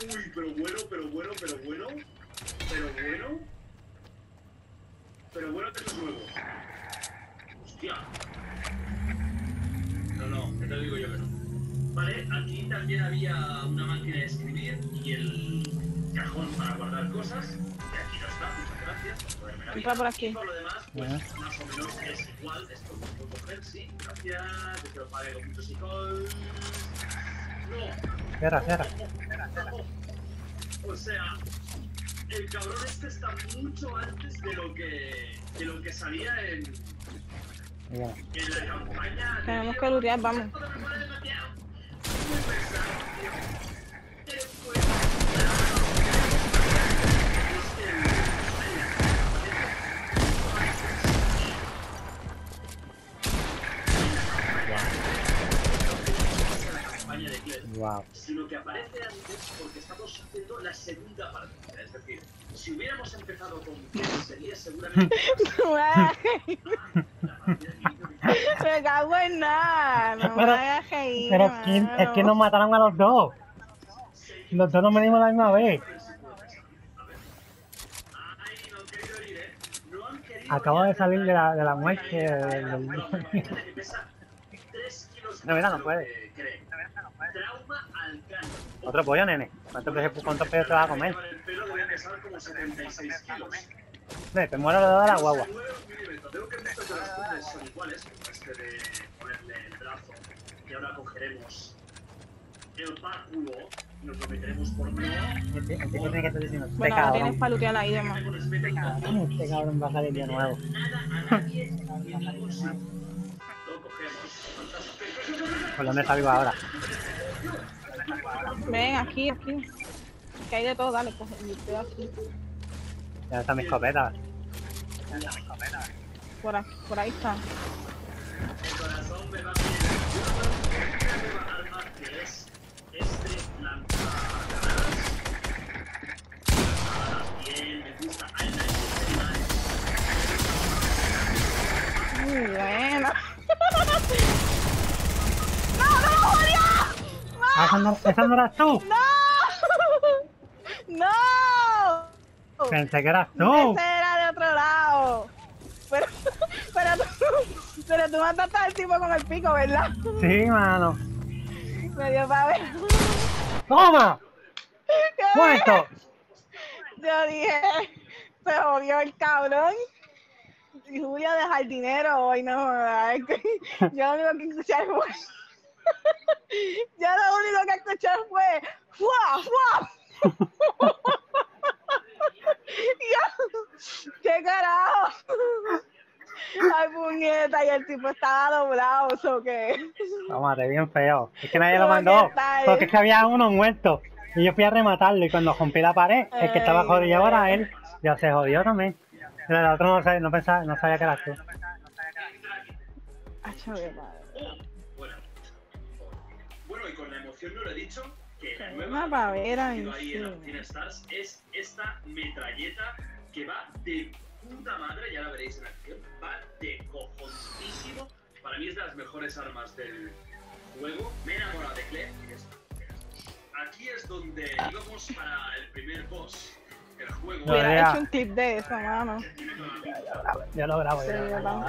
Uy, pero bueno, pero bueno, pero bueno. Pero bueno. Pero bueno es nuevo. Hostia. No, no, que te digo yo que no. Vale, aquí también había una máquina de escribir y el cajón para guardar cosas. Que aquí no está, muchas gracias por poderme la Entra por aquí. Y por lo demás, pues Bueno. más o menos es igual. Esto lo puedo coger, sí, gracias. Que te lo pague con muchos icons. No. Cierra, cierra. O sea, el cabrón este está mucho antes de lo que de lo que salía en, Y bueno, en la campaña. Tenemos que lootear, vamos. Wow. sino que aparece antes porque estamos haciendo la segunda partida. Es decir, si hubiéramos empezado con Ken, sería seguramente Me cago en nada. No me Pero- hagas reír, Pero es que, es que nos mataron a los dos. Los dos nos venimos a la misma vez. ¿eh? Acabo de salir de la, de la muerte del... No, mira, no de puede. lo. Trauma al cráneo. Otro pollo, nene. ¿Cuántos peces, cuántos peces te vas a comer? El pelo debe pesar como 76 kilos. Ve, te muero lo de la guagua. Tengo que ver que las fundes son iguales, este de ponerle el brazo. Y ahora cogeremos el báculo y nos lo meteremos por. Este este este Bueno, ahora tienes para lootear ahí, demás. Este cabrón va a salir de nuevo. a. Lo cogemos. Fantástico. ¿Por dónde ahora? Ven, aquí, aquí. Que hay de todo, dale, coge. y estoy aquí. Ya está mi escopeta. Por, aquí, por ahí está. El corazón me va que es este lanzagranadas. Lanzagranadas bien, me gusta. Ay, nice, nice. Muy buena. ¡No, no, María! Ah, esa no, esa no eras tú. ¡No! ¡No! Pensé que eras tú. Ese era de otro lado. Pero, pero, tú, pero tú mataste al tipo con el pico, ¿verdad? Sí, mano. Me dio para ver. ¡Toma! ¿Qué ¡Muerto! Yo dije, se jodió el cabrón. Y Julio de jardinero hoy, no Yo lo único que escuché Yo lo único que escuché fue. ¡Fua! ¡Fua! ¿Qué carajo? Ay, puñeta, y el tipo estaba doblado, ¿o qué? Tómate, bien feo. Es que nadie lo ¿Cómo mandó. Porque es que había uno muerto. Y yo fui a rematarlo. Y cuando rompí la pared, el que estaba jodido era él. Ya se jodió también. Pero el otro no, sabía, no, pensaba, no sabía que eras tú. Bueno. Y con la emoción no lo he dicho, que la nueva pavera metido ahí en. Alcina Stars es esta metralleta que va de puta madre, ya la veréis en acción, va de cojoncísimo. Para mí es de las mejores armas del juego. Me he enamorado de Claire. y es- Aquí es donde íbamos para el primer boss del juego. Hubiera hecho un clip de eso, mano. Yo lo grabo. yo lo grabo.